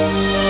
Música